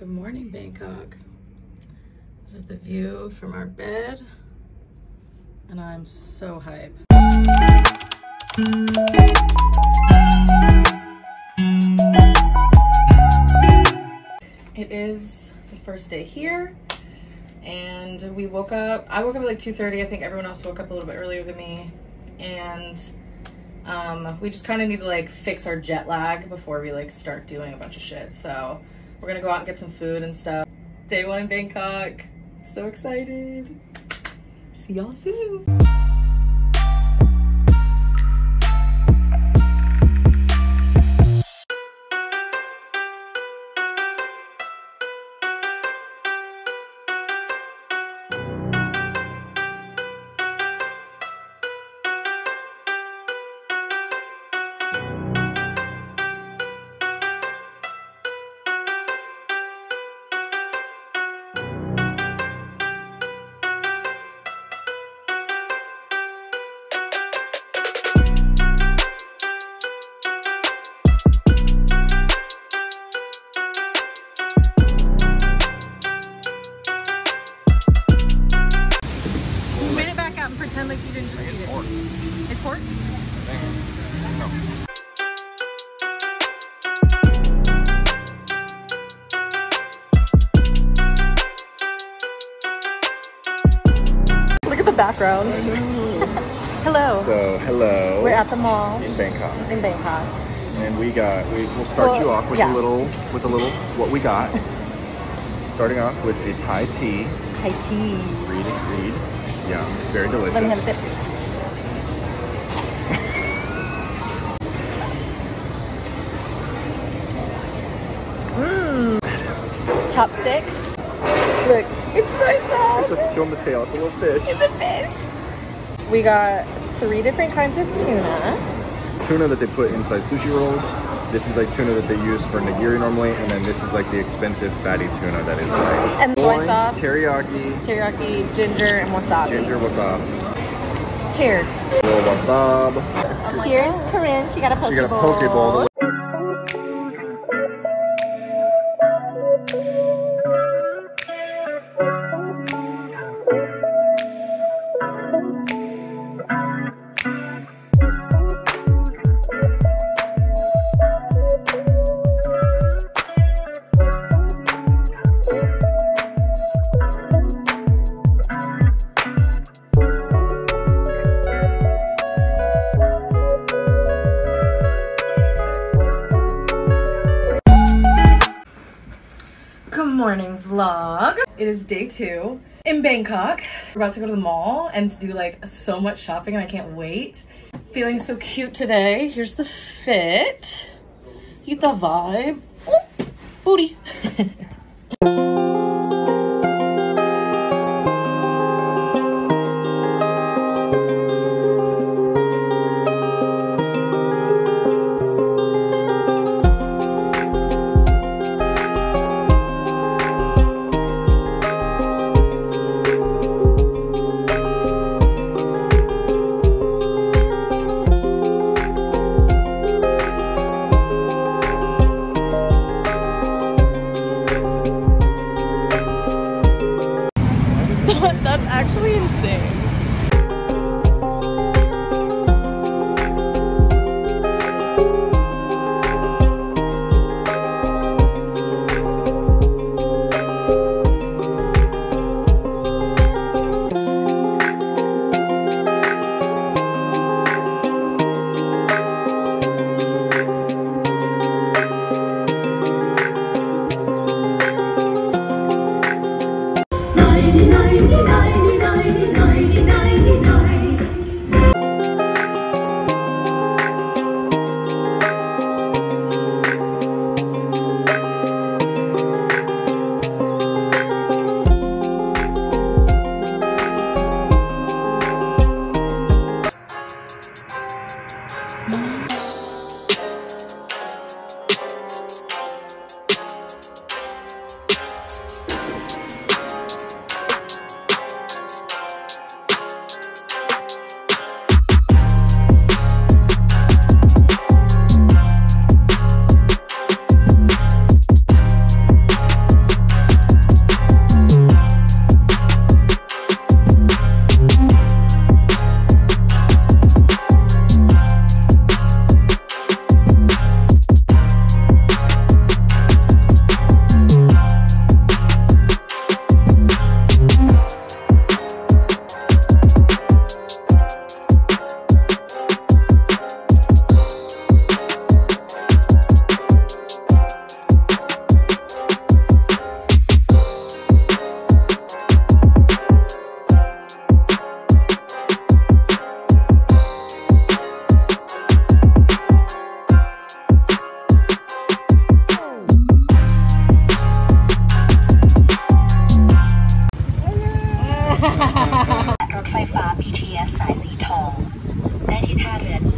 Good morning, Bangkok. This is the view from our bed, and I'm so hype. It is the first day here, and we woke up. I woke up at like 2:30. I think everyone else woke up a little bit earlier than me, and um, we just kind of need to like fix our jet lag before we like start doing a bunch of shit. So we're gonna go out and get some food and stuff. Day one in Bangkok. So excited. See y'all soon. Didn't just eat it. It's pork? Look at the background. Hello. So hello. We're at the mall in Bangkok, in Bangkok. and we got. We, we'll start Well, you off with yeah. a little, with a little what we got. Starting off with a Thai tea. Thai tea. Read it, read. Yeah, very delicious. Let me have a sip. Chopsticks. Look, it's soy It's sauce. a, show 'em the tail. It's a little fish. It's a fish. We got three different kinds of tuna. Tuna that they put inside sushi rolls. This is like tuna that they use for nigiri normally, and then this is like the expensive fatty tuna that is like And soy sauce. teriyaki, Teriyaki, ginger, and wasabi. ginger wasabi, Cheers. little wasabi. Here's Corinne. She got a poke She got a poke bowl. Vlog. It is day two in Bangkok. We're about to go to the mall and to do like so much shopping and I can't wait. Feeling so cute today. Here's the fit. You the vibe. Ooh, booty. That's actually insane. area.